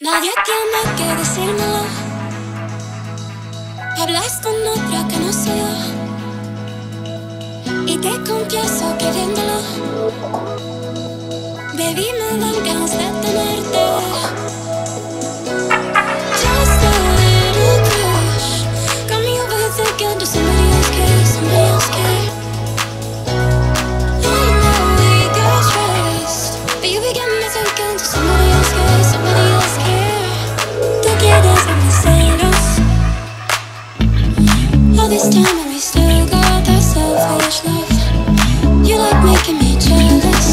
Nadie tiene que decírmelo. Hablas con otra que no soy. Y te confieso que viéndolo this time and we still got that selfish love You like making me jealous.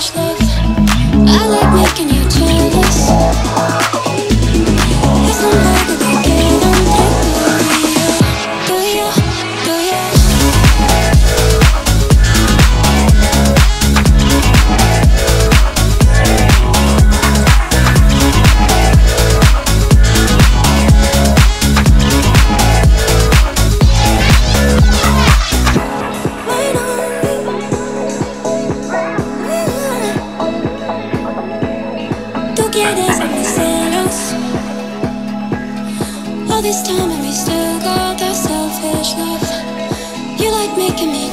страшно. all this time and we still got that selfish love. You like making me